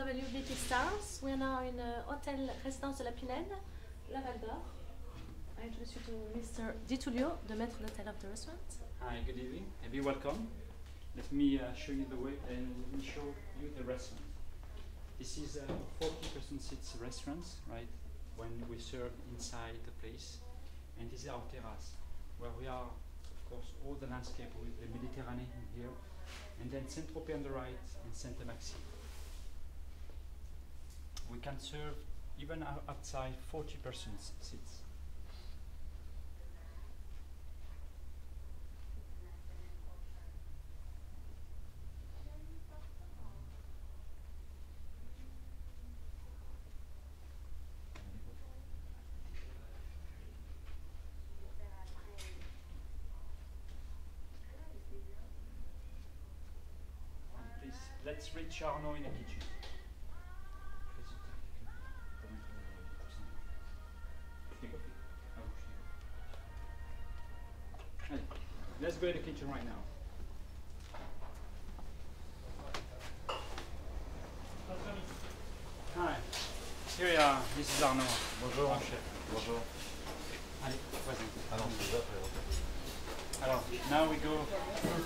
WBP Stars. We are now in uh, Hotel Résidence de la Pinède, La Vague d'Or. I introduce you to Mr. Di Tullio, the maître d'hôtel of the restaurant. Hi, good evening. and be welcome. Let me uh, show you the way and let me show you the restaurant. This is a 40% seats restaurant, right? When we serve inside the place. And this is our terrace, where we are, of course, all the landscape with the Mediterranean here. And then Saint-Tropez on the right and Sainte-Maxime. We can serve even outside 40% seats. Please, let's reach Arnaud in the kitchen. Let's go to the kitchen right now. Hi, here we are. This is Arnaud. Bonjour. Grand chef. Bonjour. Allez, vas-y. Ah c'est déjà présenté. Alors, now we go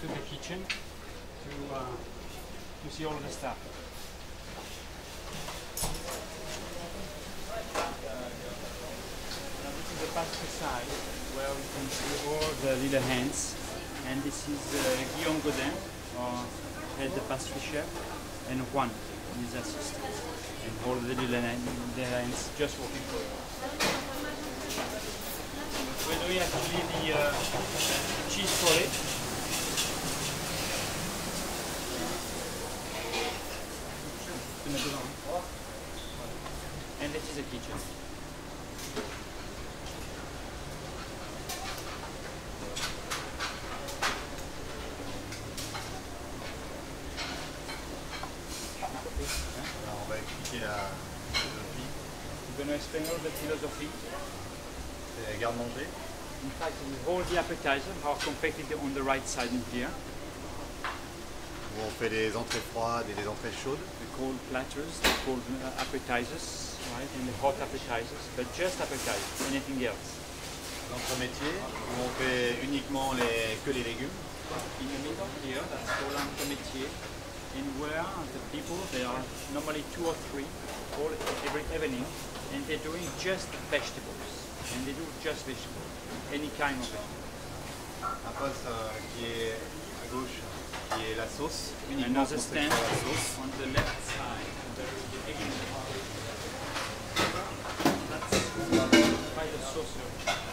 to the kitchen to, uh, to see all the stuff. Now this is the pastry side where we can see all the little hands. And this is uh, Guillaume Godin, our head pastry chef, and Juan, his assistant. And all the hands just working for you. We're doing actually the uh, cheese frole. And this is the kitchen. La philosophie. To explain all the philosophy. C'est la garde-manger. In fact, all the appetizers are confected on the right side in here. où on fait des entrées froides et des entrées chaudes. The cold platters, the cold uh, appetizers, right, and the hot appetizers, but just appetizers, anything else. L'entremétier, où on fait uniquement les, que les légumes. In the middle here, that's called métier, and where the people, they are normally two or three, all every evening, and they're doing just vegetables, and they do just vegetables, any kind of it. Un poste euh, qui est à gauche, qui est la sauce. Another stand la sauce. on the left side, there is the egg in. That's by the saucer,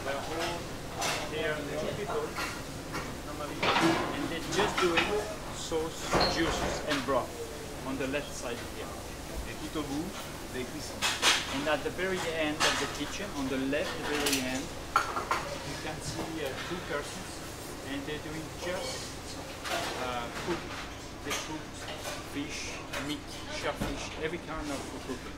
where all there are two people, normally, and they're just doing sauce, juices, and broth on the left side here. Tout au des cuissons. And at the very end of the kitchen, on the left very end, you can see uh, two persons, and they're doing just uh, cook. They cook fish, meat, shellfish, every kind of cooking.